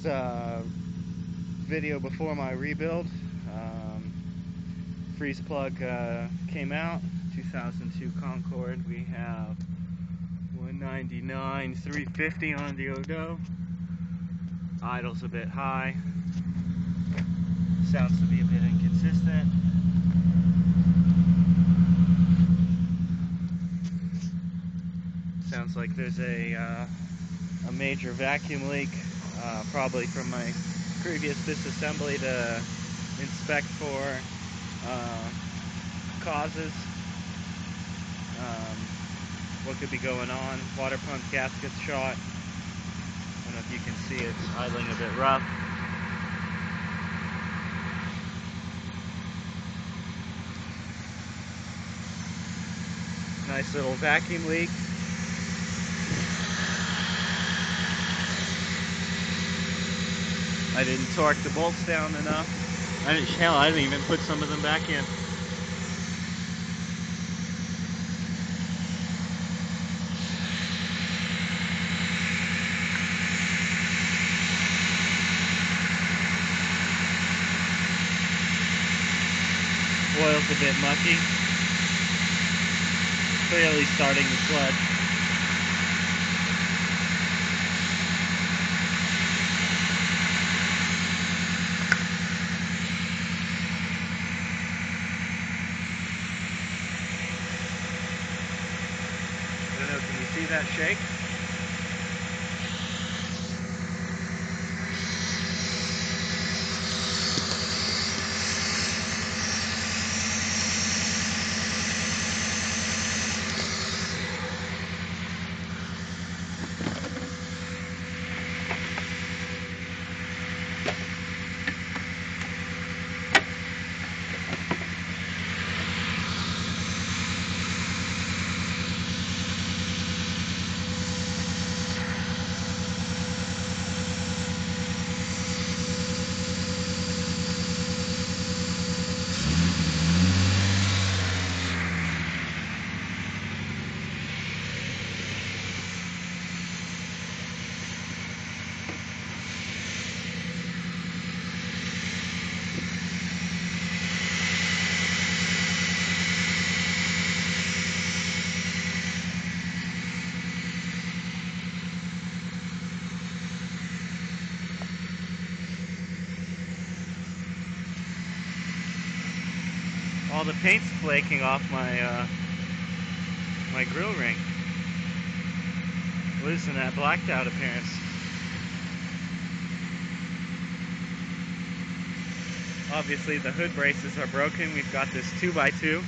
is uh, video before my rebuild. Um, freeze plug uh, came out, 2002 Concorde. We have 199, 350 on the Odo. Idle's a bit high. Sounds to be a bit inconsistent. Sounds like there's a uh, a major vacuum leak, uh, probably from my previous disassembly to inspect for uh, causes. Um, what could be going on? Water pump gasket shot. I don't know if you can see it's idling a bit rough. Nice little vacuum leak. I didn't torque the bolts down enough. I didn't, hell, I didn't even put some of them back in. Oil's a bit mucky. Clearly starting to flood. I don't know, can you see that shake? All the paint's flaking off my uh, my grill ring, losing that blacked out appearance. Obviously the hood braces are broken. We've got this 2x2